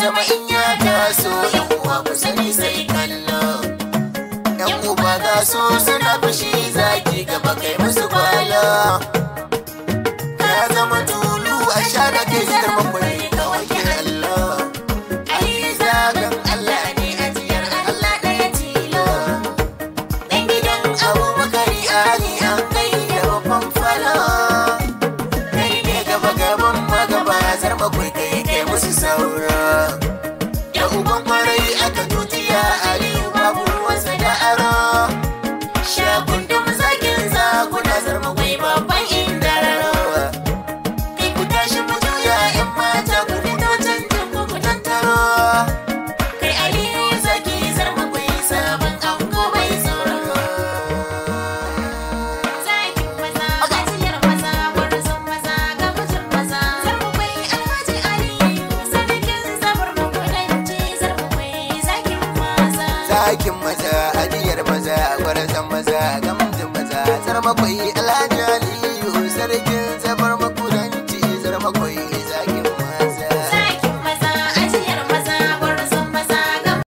zama in ya taso yan uwa ku sani sai kallo. Yan uba ga so suna fushi zaki gaba kai musu kwalo ya zama tulu a sha da kai zama ƙwarai ka wanke zagan allah ne ajiyar allah tilo. Ɗan gidan abubakar an kai da babban falo. Kai ne gaba gaban magaba kai kai musu saura يا علي zakin maza ajiyar maza gwarazan maza gamjin maza tsar makwai alhaji aliyu sarkin zabar